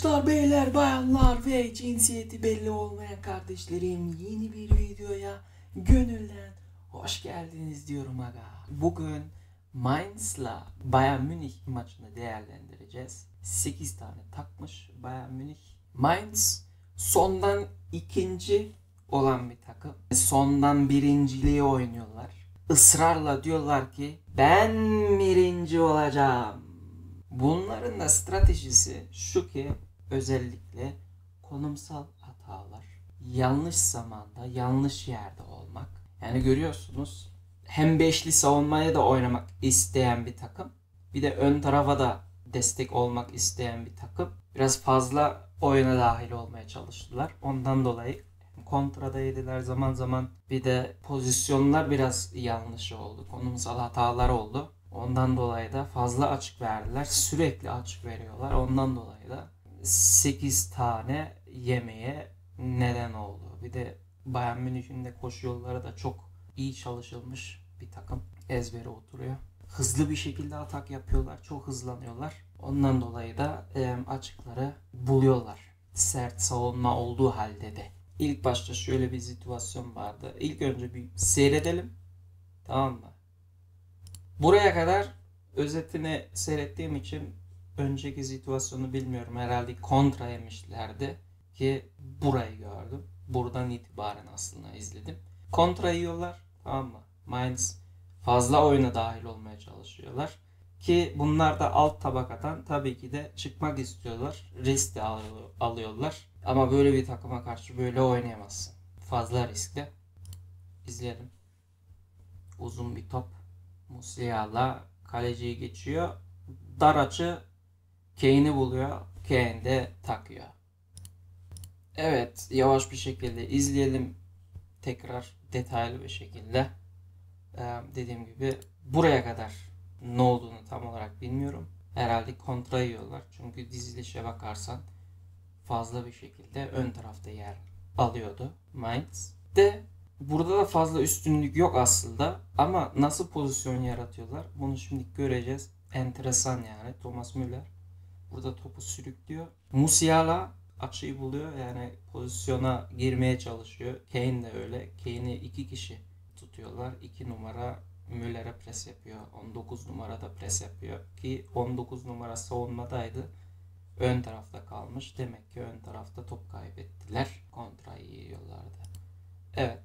Arkadaşlar, beyler, bayanlar ve cinsiyeti belli olmayan kardeşlerim yeni bir videoya gönülden hoş geldiniz diyorum aga. Bugün Mainz'la Bayern Münih maçını değerlendireceğiz. 8 tane takmış Bayern Münih. Mainz sondan ikinci olan bir takım. Sondan birinciliği oynuyorlar. Israrla diyorlar ki ben birinci olacağım. Bunların da stratejisi şu ki özellikle konumsal hatalar, yanlış zamanda, yanlış yerde olmak. Yani görüyorsunuz hem beşli savunmaya da oynamak isteyen bir takım, bir de ön tarafa da destek olmak isteyen bir takım. Biraz fazla oyuna dahil olmaya çalıştılar. Ondan dolayı kontrada yediler zaman zaman bir de pozisyonlar biraz yanlış oldu. Konumsal hatalar oldu. Ondan dolayı da fazla açık verdiler. Sürekli açık veriyorlar. Ondan dolayı da 8 tane yemeye neden oldu. Bir de Bayern Münih'in de koşu yolları da çok iyi çalışılmış bir takım. Ezbere oturuyor. Hızlı bir şekilde atak yapıyorlar. Çok hızlanıyorlar. Ondan dolayı da açıkları buluyorlar. Sert savunma olduğu halde de. İlk başta şöyle bir situasyon vardı. İlk önce bir seyredelim. Tamam mı? Buraya kadar özetini seyrettiğim için önceki situasyonu bilmiyorum. Herhalde kontra yemişlerdi ki burayı gördüm. Buradan itibaren aslında izledim. Kontra yiyorlar tamam mı? Mainz fazla oyuna dahil olmaya çalışıyorlar. Ki bunlar da alt tabakadan tabii ki de çıkmak istiyorlar. Risk de alıyorlar. Ama böyle bir takıma karşı böyle oynayamazsın. Fazla riskli. İzleyelim. Uzun bir top. Musiala kaleciyi geçiyor. Dar açı Kane'i buluyor. Kane de takıyor. Evet yavaş bir şekilde izleyelim. Tekrar detaylı bir şekilde. Ee, dediğim gibi buraya kadar ne olduğunu tam olarak bilmiyorum. Herhalde kontra yiyorlar. Çünkü dizilişe bakarsan fazla bir şekilde ön tarafta yer alıyordu Mainz. De Burada da fazla üstünlük yok aslında ama nasıl pozisyon yaratıyorlar bunu şimdi göreceğiz. Enteresan yani Thomas Müller burada topu sürüklüyor. Musiala açıyı buluyor yani pozisyona girmeye çalışıyor. Kane de öyle. Kane'i iki kişi tutuyorlar. 2 numara Müller'e pres yapıyor. 19 numara da pres yapıyor ki 19 numara savunmadaydı. Ön tarafta kalmış. Demek ki ön tarafta top kaybettiler. Kontra yiyorlardı. Evet.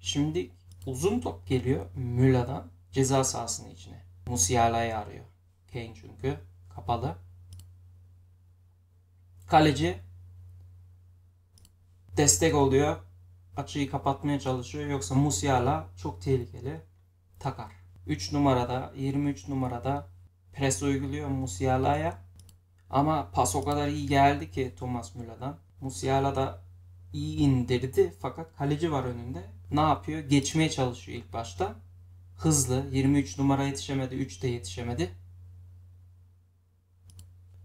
Şimdi uzun top geliyor Müla'dan ceza sahasının içine. Musiala'yı arıyor. Kane çünkü kapalı. Kaleci destek oluyor. Açıyı kapatmaya çalışıyor. Yoksa Musiala çok tehlikeli. Takar. 3 numarada 23 numarada pres uyguluyor Musiala'ya. Ama pas o kadar iyi geldi ki Thomas Müla'dan. Musiala da iyi indirdi fakat kaleci var önünde. Ne yapıyor? Geçmeye çalışıyor ilk başta. Hızlı. 23 numara yetişemedi. 3 de yetişemedi.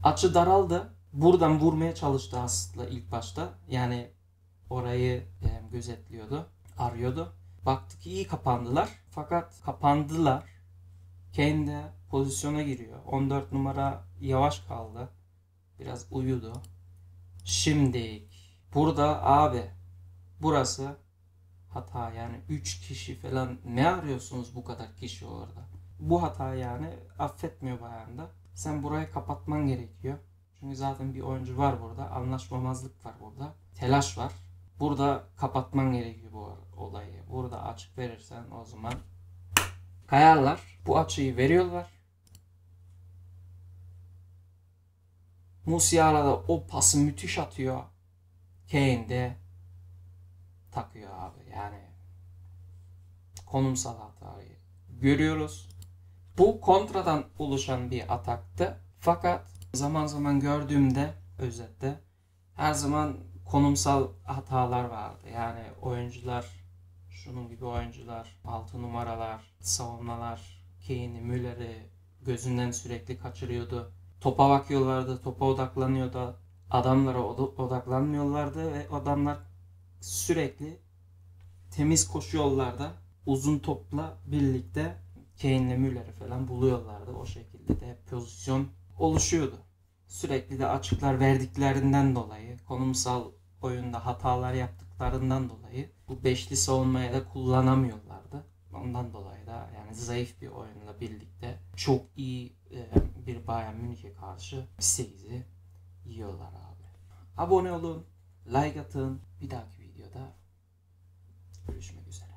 Açı daraldı. Buradan vurmaya çalıştı aslında ilk başta. Yani orayı e, gözetliyordu. Arıyordu. Baktı ki iyi kapandılar. Fakat kapandılar. Kane de pozisyona giriyor. 14 numara yavaş kaldı. Biraz uyudu. Şimdi Burada abi burası hata yani 3 kişi falan ne arıyorsunuz bu kadar kişi orada? Bu hata yani affetmiyor bayanda. Sen burayı kapatman gerekiyor. Çünkü zaten bir oyuncu var burada. Anlaşmamazlık var burada. Telaş var. Burada kapatman gerekiyor bu olayı. Burada açık verirsen o zaman kayarlar. Bu açıyı veriyorlar. Musiala da o pası müthiş atıyor. Kane de takıyor abi. Yani konumsal hatayı görüyoruz. Bu kontradan oluşan bir ataktı. Fakat zaman zaman gördüğümde özette her zaman konumsal hatalar vardı. Yani oyuncular şunun gibi oyuncular, altı numaralar, savunmalar, Kane'i, Müller'i gözünden sürekli kaçırıyordu. Topa bakıyorlardı, topa odaklanıyordu adamlara odaklanmıyorlardı ve adamlar sürekli temiz koşu yollarda uzun topla birlikte Kane'le Müller'i falan buluyorlardı. O şekilde de pozisyon oluşuyordu. sürekli de açıklar verdiklerinden dolayı, konumsal oyunda hatalar yaptıklarından dolayı bu beşli savunmaya da kullanamıyorlardı. Ondan dolayı da yani zayıf bir oyunla birlikte çok iyi e, bir Bayern Münih'e karşı 8'i yiyorlar abi. Abone olun, like atın. Bir dahaki videoda görüşmek üzere.